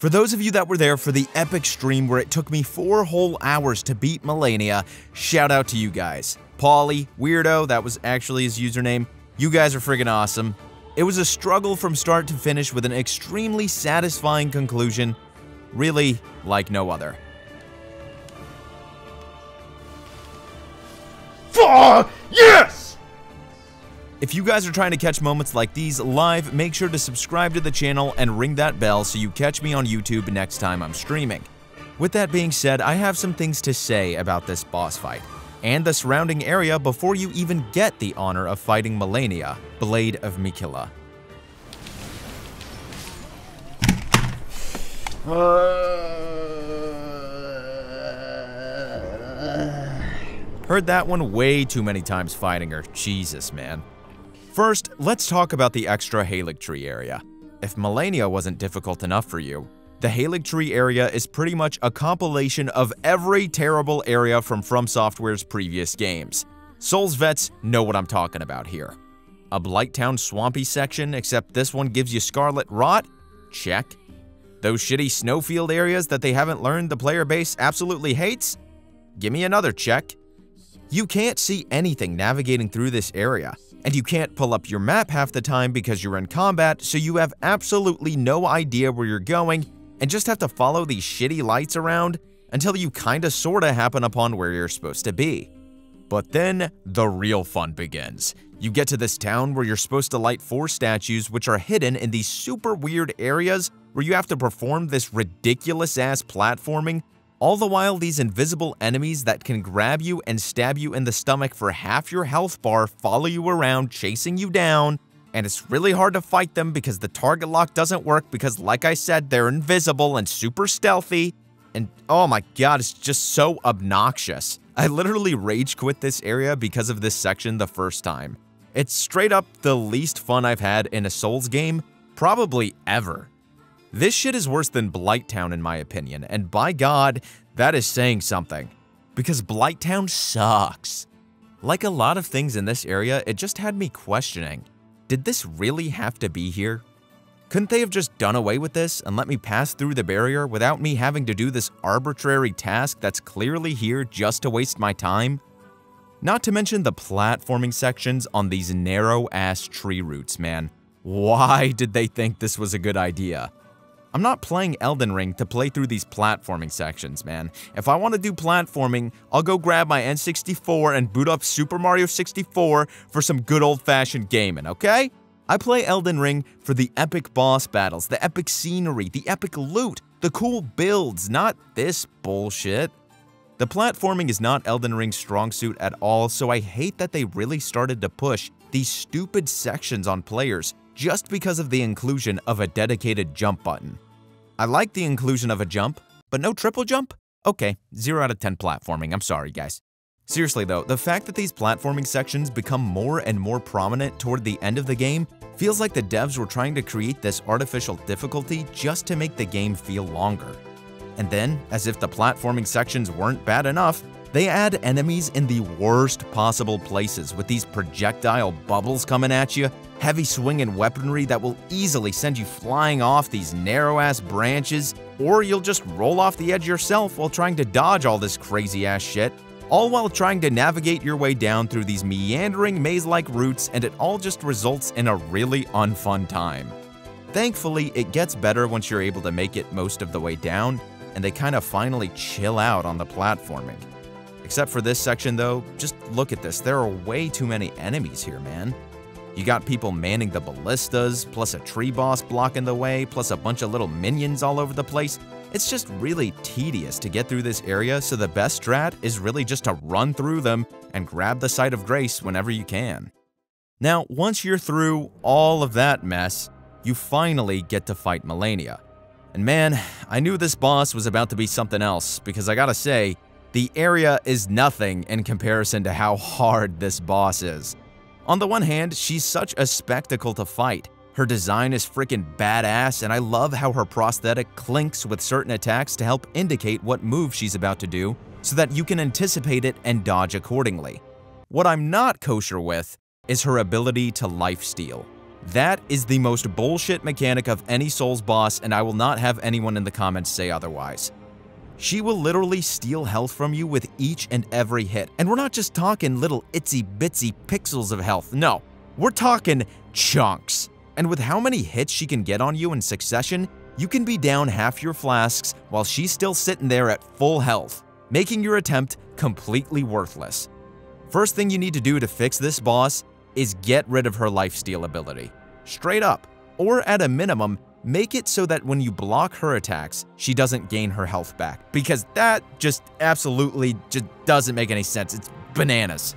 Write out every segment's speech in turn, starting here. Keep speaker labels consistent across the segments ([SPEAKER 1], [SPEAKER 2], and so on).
[SPEAKER 1] For those of you that were there for the epic stream where it took me four whole hours to beat Malenia, shout out to you guys. Paulie, Weirdo, that was actually his username. You guys are friggin' awesome. It was a struggle from start to finish with an extremely satisfying conclusion, really like no other.
[SPEAKER 2] Fuck! Yes!
[SPEAKER 1] If you guys are trying to catch moments like these live, make sure to subscribe to the channel and ring that bell so you catch me on YouTube next time I'm streaming. With that being said, I have some things to say about this boss fight and the surrounding area before you even get the honor of fighting Malenia, Blade of Miquella. Heard that one way too many times fighting her. Jesus, man. Let's talk about the extra Haligtree area. If Malenia wasn't difficult enough for you, the Haligtree area is pretty much a compilation of every terrible area from From Software's previous games. Souls vets know what I'm talking about here. A Blighttown swampy section, except this one gives you Scarlet Rot? Check. Those shitty snowfield areas that they haven't learned the player base absolutely hates? Give me another check. You can't see anything navigating through this area, and you can't pull up your map half the time because you're in combat, so you have absolutely no idea where you're going and just have to follow these shitty lights around until you kinda sorta happen upon where you're supposed to be. But then, the real fun begins. You get to this town where you're supposed to light four statues which are hidden in these super weird areas where you have to perform this ridiculous ass platforming all the while these invisible enemies that can grab you and stab you in the stomach for half your health bar follow you around chasing you down and it's really hard to fight them because the target lock doesn't work because like I said, they're invisible and super stealthy, and oh my god, it's just so obnoxious. I literally rage quit this area because of this section the first time. It's straight up the least fun I've had in a Souls game, probably ever. This shit is worse than Blighttown in my opinion, and by god, that is saying something. Because Blighttown sucks. Like a lot of things in this area, it just had me questioning. Did this really have to be here? Couldn't they have just done away with this and let me pass through the barrier without me having to do this arbitrary task that's clearly here just to waste my time? Not to mention the platforming sections on these narrow-ass tree roots, man. Why did they think this was a good idea? I'm not playing Elden Ring to play through these platforming sections, man. If I want to do platforming, I'll go grab my N64 and boot up Super Mario 64 for some good old-fashioned gaming, okay? I play Elden Ring for the epic boss battles, the epic scenery, the epic loot, the cool builds, not this bullshit. The platforming is not Elden Ring's strong suit at all, so I hate that they really started to push these stupid sections on players just because of the inclusion of a dedicated jump button. I like the inclusion of a jump, but no triple jump? Okay, 0 out of 10 platforming, I'm sorry guys. Seriously though, the fact that these platforming sections become more and more prominent toward the end of the game feels like the devs were trying to create this artificial difficulty just to make the game feel longer. And then, as if the platforming sections weren't bad enough, they add enemies in the worst possible places with these projectile bubbles coming at you heavy swinging weaponry that will easily send you flying off these narrow-ass branches, or you'll just roll off the edge yourself while trying to dodge all this crazy-ass shit, all while trying to navigate your way down through these meandering maze-like routes and it all just results in a really unfun time. Thankfully, it gets better once you're able to make it most of the way down, and they kind of finally chill out on the platforming. Except for this section though, just look at this, there are way too many enemies here, man. You got people manning the ballistas, plus a tree boss blocking the way, plus a bunch of little minions all over the place. It's just really tedious to get through this area, so the best strat is really just to run through them and grab the Site of Grace whenever you can. Now, once you're through all of that mess, you finally get to fight Malenia. And man, I knew this boss was about to be something else, because I gotta say, the area is nothing in comparison to how hard this boss is. On the one hand, she's such a spectacle to fight. Her design is freaking badass, and I love how her prosthetic clinks with certain attacks to help indicate what move she's about to do, so that you can anticipate it and dodge accordingly. What I'm not kosher with is her ability to lifesteal. That is the most bullshit mechanic of any Souls boss, and I will not have anyone in the comments say otherwise. She will literally steal health from you with each and every hit. And we're not just talking little itsy bitsy pixels of health, no. We're talking chunks. And with how many hits she can get on you in succession, you can be down half your flasks while she's still sitting there at full health, making your attempt completely worthless. First thing you need to do to fix this boss is get rid of her lifesteal ability. Straight up. Or at a minimum, make it so that when you block her attacks, she doesn't gain her health back. Because that just absolutely just doesn't make any sense. It's bananas.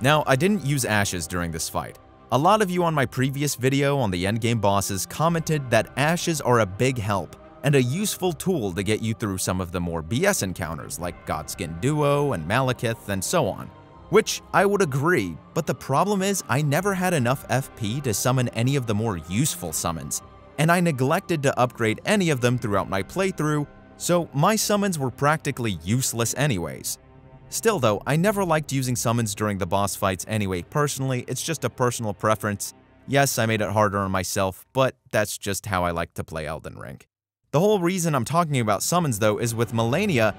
[SPEAKER 1] Now, I didn't use ashes during this fight. A lot of you on my previous video on the endgame bosses commented that ashes are a big help and a useful tool to get you through some of the more BS encounters like Godskin Duo and Maliketh and so on. Which I would agree, but the problem is I never had enough FP to summon any of the more useful summons, and I neglected to upgrade any of them throughout my playthrough, so my summons were practically useless anyways. Still though, I never liked using summons during the boss fights anyway personally, it's just a personal preference. Yes, I made it harder on myself, but that's just how I like to play Elden Ring. The whole reason I'm talking about summons though is with Malenia,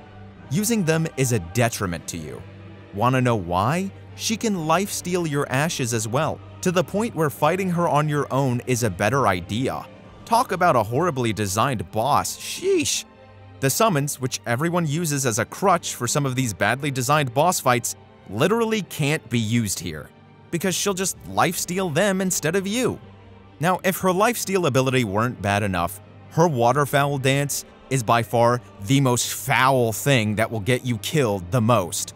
[SPEAKER 1] using them is a detriment to you. Wanna know why? She can lifesteal your ashes as well, to the point where fighting her on your own is a better idea. Talk about a horribly designed boss, sheesh. The summons, which everyone uses as a crutch for some of these badly designed boss fights, literally can't be used here, because she'll just lifesteal them instead of you. Now, if her lifesteal ability weren't bad enough, her waterfowl dance is by far the most foul thing that will get you killed the most.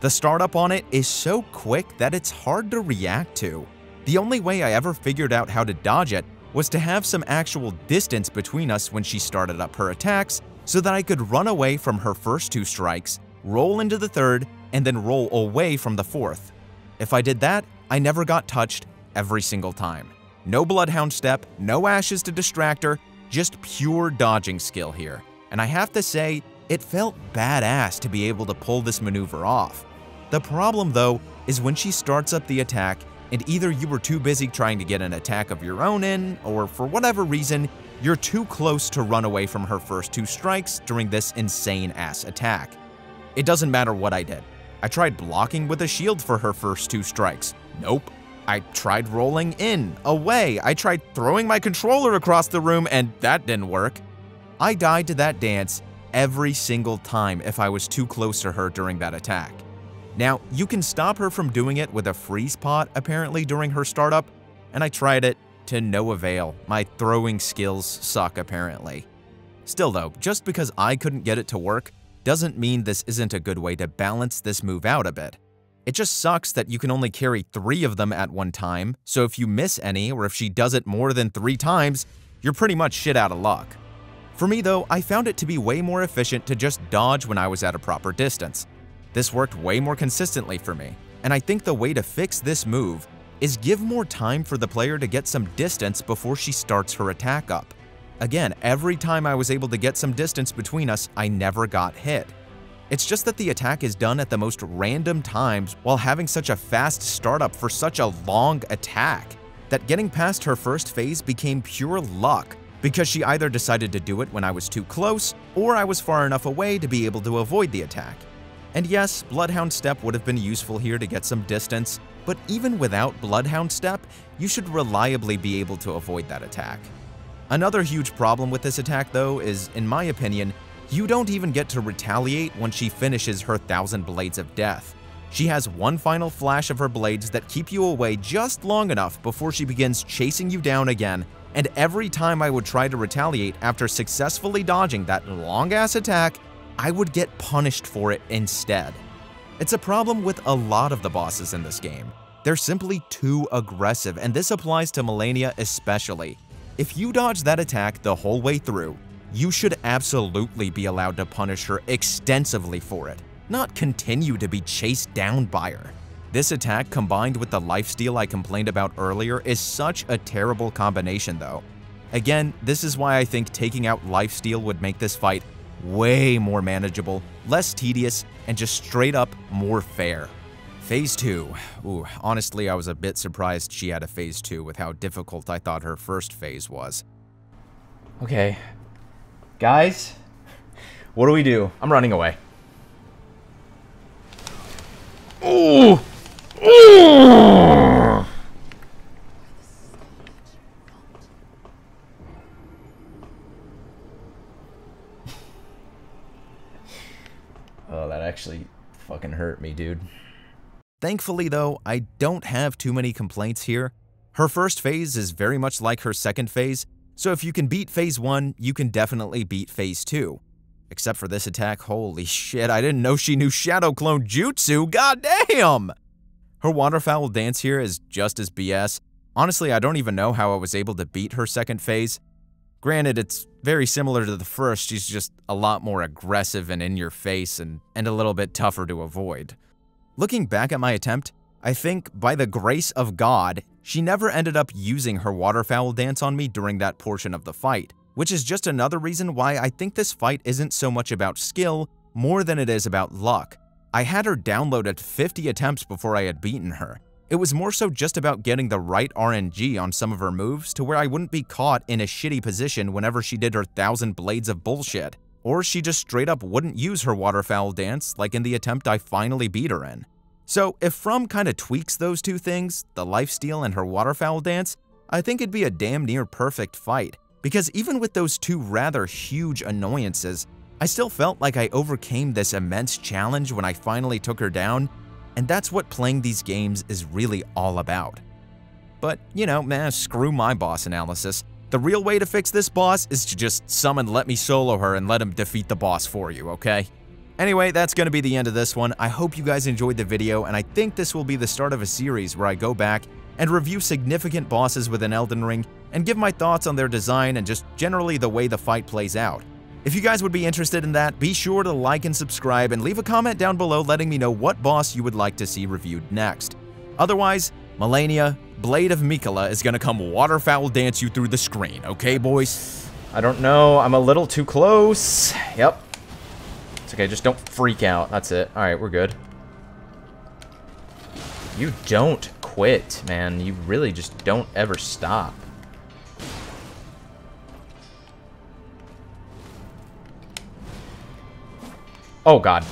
[SPEAKER 1] The startup on it is so quick that it's hard to react to. The only way I ever figured out how to dodge it was to have some actual distance between us when she started up her attacks so that I could run away from her first two strikes, roll into the third, and then roll away from the fourth. If I did that, I never got touched every single time. No Bloodhound step, no ashes to distract her, just pure dodging skill here. And I have to say, it felt badass to be able to pull this maneuver off. The problem though is when she starts up the attack and either you were too busy trying to get an attack of your own in, or for whatever reason, you're too close to run away from her first two strikes during this insane ass attack. It doesn't matter what I did. I tried blocking with a shield for her first two strikes. Nope. I tried rolling in, away. I tried throwing my controller across the room, and that didn't work. I died to that dance every single time if I was too close to her during that attack. Now, you can stop her from doing it with a freeze pot apparently during her startup, and I tried it to no avail. My throwing skills suck apparently. Still though, just because I couldn't get it to work doesn't mean this isn't a good way to balance this move out a bit. It just sucks that you can only carry three of them at one time, so if you miss any or if she does it more than three times, you're pretty much shit out of luck. For me though, I found it to be way more efficient to just dodge when I was at a proper distance. This worked way more consistently for me, and I think the way to fix this move is give more time for the player to get some distance before she starts her attack up. Again, every time I was able to get some distance between us, I never got hit. It's just that the attack is done at the most random times while having such a fast startup for such a long attack that getting past her first phase became pure luck because she either decided to do it when I was too close or I was far enough away to be able to avoid the attack. And yes, Bloodhound Step would have been useful here to get some distance, but even without Bloodhound Step, you should reliably be able to avoid that attack. Another huge problem with this attack though is, in my opinion, you don't even get to retaliate when she finishes her Thousand Blades of Death. She has one final flash of her blades that keep you away just long enough before she begins chasing you down again, and every time I would try to retaliate after successfully dodging that long-ass attack, I would get punished for it instead. It's a problem with a lot of the bosses in this game. They're simply too aggressive, and this applies to Malenia especially. If you dodge that attack the whole way through, you should absolutely be allowed to punish her extensively for it, not continue to be chased down by her. This attack combined with the lifesteal I complained about earlier is such a terrible combination though. Again, this is why I think taking out lifesteal would make this fight way more manageable, less tedious, and just straight up more fair. Phase 2. Ooh, honestly, I was a bit surprised she had a Phase 2 with how difficult I thought her first phase was.
[SPEAKER 3] Okay. Guys, what do we do? I'm running away. Ooh! Ooh! Actually fucking hurt me, dude.
[SPEAKER 1] Thankfully, though, I don't have too many complaints here. Her first phase is very much like her second phase, so if you can beat phase 1, you can definitely beat phase 2. Except for this attack, holy shit, I didn't know she knew Shadow Clone Jutsu, goddamn! Her waterfowl dance here is just as BS. Honestly, I don't even know how I was able to beat her second phase. Granted, it's very similar to the first, she's just a lot more aggressive and in your face and, and a little bit tougher to avoid. Looking back at my attempt, I think, by the grace of God, she never ended up using her waterfowl dance on me during that portion of the fight, which is just another reason why I think this fight isn't so much about skill more than it is about luck. I had her download at 50 attempts before I had beaten her. It was more so just about getting the right RNG on some of her moves to where I wouldn't be caught in a shitty position whenever she did her thousand blades of bullshit, or she just straight up wouldn't use her waterfowl dance like in the attempt I finally beat her in. So if From kinda tweaks those two things, the lifesteal and her waterfowl dance, I think it'd be a damn near perfect fight, because even with those two rather huge annoyances, I still felt like I overcame this immense challenge when I finally took her down, and that's what playing these games is really all about. But, you know, man, screw my boss analysis. The real way to fix this boss is to just summon Let Me Solo her and let him defeat the boss for you, okay? Anyway, that's going to be the end of this one. I hope you guys enjoyed the video, and I think this will be the start of a series where I go back and review significant bosses within Elden Ring and give my thoughts on their design and just generally the way the fight plays out. If you guys would be interested in that, be sure to like and subscribe and leave a comment down below letting me know what boss you would like to see reviewed next. Otherwise, Malenia, Blade of Miquella is gonna come waterfowl dance you through the screen, okay boys?
[SPEAKER 3] I don't know, I'm a little too close. Yep. It's okay, just don't freak out. That's it. Alright, we're good. You don't quit, man. You really just don't ever stop. Oh, God.